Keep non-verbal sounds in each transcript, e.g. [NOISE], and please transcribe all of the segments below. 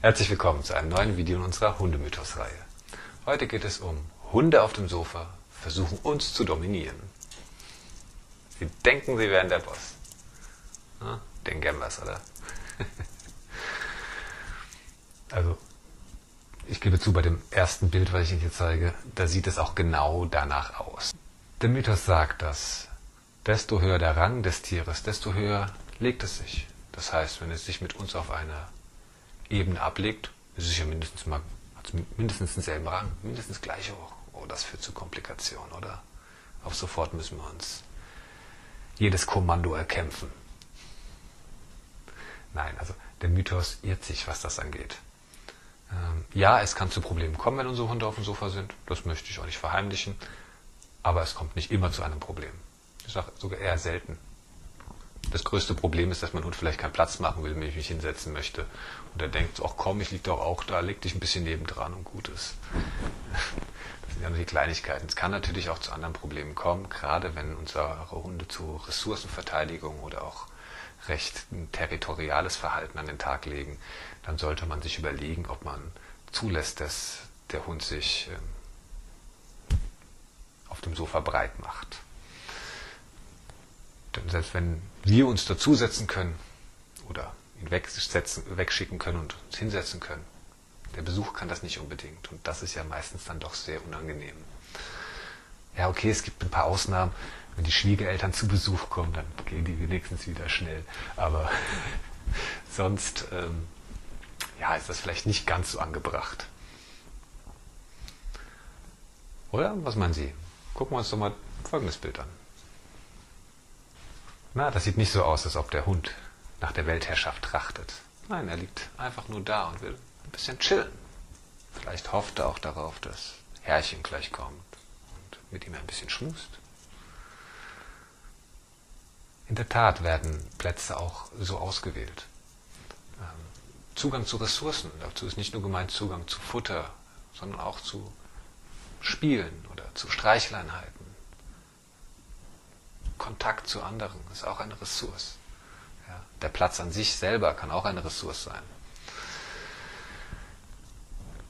Herzlich willkommen zu einem neuen Video in unserer Hundemythos-Reihe. Heute geht es um Hunde auf dem Sofa versuchen uns zu dominieren. Sie denken, sie wären der Boss. Den Gambas, oder? [LAUGHS] also, ich gebe zu, bei dem ersten Bild, was ich Ihnen hier zeige, da sieht es auch genau danach aus. Der Mythos sagt, dass desto höher der Rang des Tieres, desto höher legt es sich. Das heißt, wenn es sich mit uns auf einer Ebene ablegt, ist es ja mindestens mal hat mindestens denselben Rang, mindestens gleich hoch. Oh, das führt zu Komplikationen, oder? Auf sofort müssen wir uns jedes Kommando erkämpfen. Nein, also der Mythos irrt sich, was das angeht. Ähm, ja, es kann zu Problemen kommen, wenn unsere Hunde auf dem Sofa sind. Das möchte ich auch nicht verheimlichen. Aber es kommt nicht immer zu einem Problem. Ich sage sogar eher selten. Das größte Problem ist, dass mein Hund vielleicht keinen Platz machen will, wenn ich mich hinsetzen möchte. Und er denkt, ach komm, ich liege doch auch da, leg dich ein bisschen nebendran und gut ist. Das sind ja nur die Kleinigkeiten. Es kann natürlich auch zu anderen Problemen kommen, gerade wenn unsere Hunde zu Ressourcenverteidigung oder auch recht territoriales Verhalten an den Tag legen. Dann sollte man sich überlegen, ob man zulässt, dass der Hund sich ähm, auf dem Sofa breit macht. Denn selbst wenn wir uns dazusetzen können oder ihn wegsetzen, wegschicken können und uns hinsetzen können, der Besuch kann das nicht unbedingt. Und das ist ja meistens dann doch sehr unangenehm. Ja, okay, es gibt ein paar Ausnahmen. Wenn die Schwiegereltern zu Besuch kommen, dann gehen die wenigstens wieder schnell. Aber [LAUGHS] sonst ähm, ja, ist das vielleicht nicht ganz so angebracht. Oder? Was meinen Sie? Gucken wir uns doch mal folgendes Bild an. Na, das sieht nicht so aus, als ob der Hund nach der Weltherrschaft trachtet. Nein, er liegt einfach nur da und will ein bisschen chillen. Vielleicht hofft er auch darauf, dass Herrchen gleich kommt und mit ihm ein bisschen schmust. In der Tat werden Plätze auch so ausgewählt. Ähm, Zugang zu Ressourcen, dazu ist nicht nur gemeint Zugang zu Futter, sondern auch zu Spielen oder zu Streicheleinheiten Kontakt zu anderen ist auch eine Ressource. Ja, der Platz an sich selber kann auch eine Ressource sein.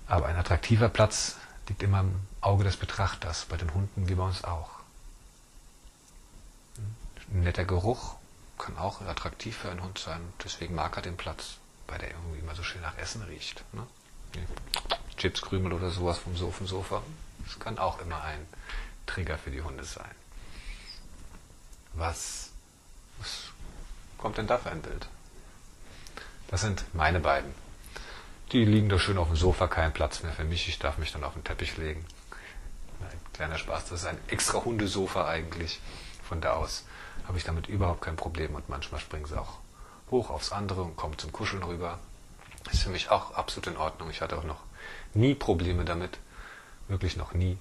Aber ein attraktiver Platz liegt immer im Auge des Betrachters, bei den Hunden wie bei uns auch. Ein netter Geruch kann auch attraktiv für einen Hund sein, deswegen mag er den Platz, weil der irgendwie immer so schön nach Essen riecht. Ne? Chipskrümel oder sowas vom Sofa. Das kann auch immer ein Trigger für die Hunde sein. Was, was kommt denn da für ein Bild? Das sind meine beiden. Die liegen da schön auf dem Sofa, kein Platz mehr für mich. Ich darf mich dann auf den Teppich legen. Ein kleiner Spaß, das ist ein extra Hundesofa eigentlich. Von da aus habe ich damit überhaupt kein Problem und manchmal springen sie auch hoch aufs andere und kommen zum Kuscheln rüber. Ist für mich auch absolut in Ordnung. Ich hatte auch noch nie Probleme damit. Wirklich noch nie.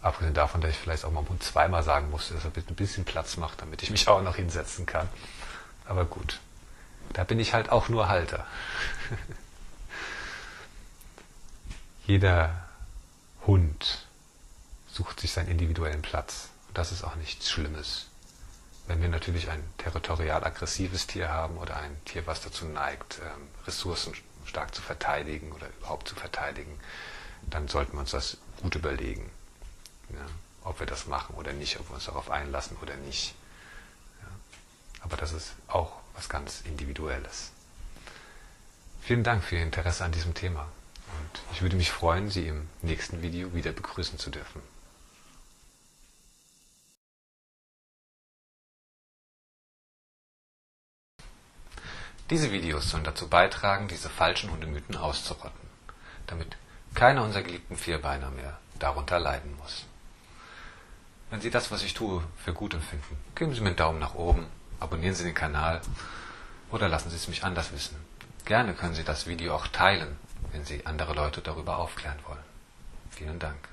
Abgesehen davon, dass ich vielleicht auch mal dem Hund zweimal sagen musste, dass er ein bisschen Platz macht, damit ich mich auch noch hinsetzen kann. Aber gut, da bin ich halt auch nur Halter. [LAUGHS] Jeder Hund sucht sich seinen individuellen Platz. Und das ist auch nichts Schlimmes. Wenn wir natürlich ein territorial aggressives Tier haben oder ein Tier, was dazu neigt, ähm, Ressourcen stark zu verteidigen oder überhaupt zu verteidigen, dann sollten wir uns das gut überlegen. Ja, ob wir das machen oder nicht, ob wir uns darauf einlassen oder nicht. Ja, aber das ist auch was ganz Individuelles. Vielen Dank für Ihr Interesse an diesem Thema. Und ich würde mich freuen, Sie im nächsten Video wieder begrüßen zu dürfen. Diese Videos sollen dazu beitragen, diese falschen Hundemythen auszurotten, damit keiner unserer geliebten Vierbeiner mehr darunter leiden muss. Wenn Sie das, was ich tue, für gut empfinden, geben Sie mir einen Daumen nach oben, abonnieren Sie den Kanal oder lassen Sie es mich anders wissen. Gerne können Sie das Video auch teilen, wenn Sie andere Leute darüber aufklären wollen. Vielen Dank.